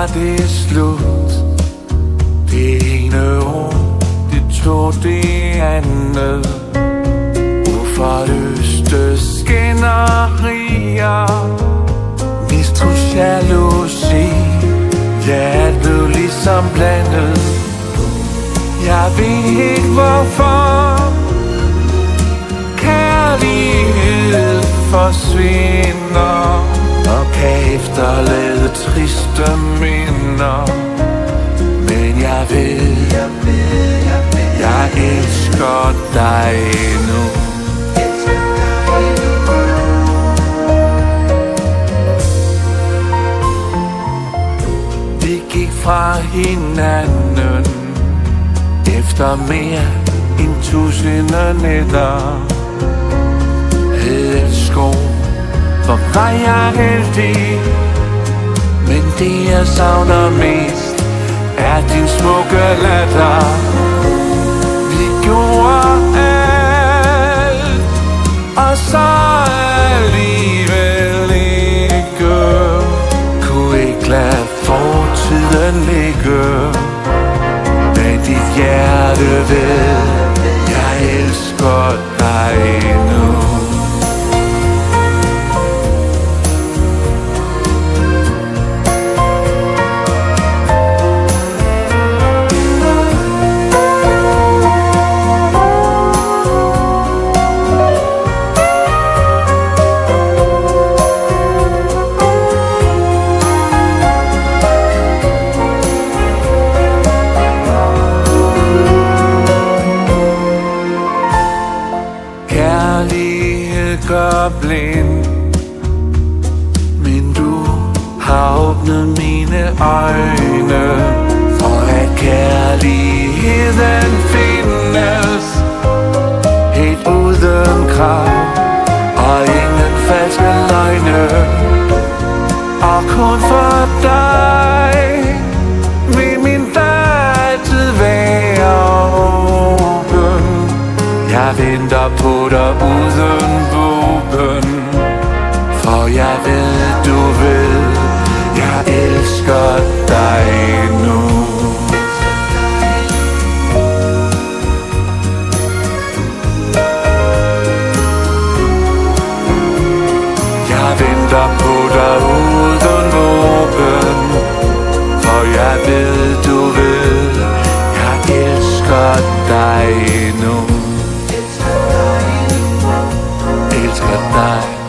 var det slut. Det ene ord, det tog det andet Uforløste skænderier Mistro, jalousi. Ja, alt blev ligesom blandet. Jeg ved ikke hvorfor. Efterlade triste minder. Men jeg ved, jeg elsker dig endnu. Vi gik fra hinanden Efter mere end tusinde nætter. For var jeg heldig. Men det jeg savner mest Er din smukke latter. Vi gjorde alt Og så alligevel ikke. Kunne ikke lade fortiden ligge. Men dit hjerte ved Jeg elsker dig. Nu gør blind Men du har åbnet mine øjne For at kærligheden findes. Helt uden krav Og ingen falske løgne. Og kun for dig. En, der putter uden våben For jeg ved, du ved Jeg elsker dig nu. Jeg venter på dig uden våben For jeg ved, du ved Jeg elsker dig nu. Elsker dig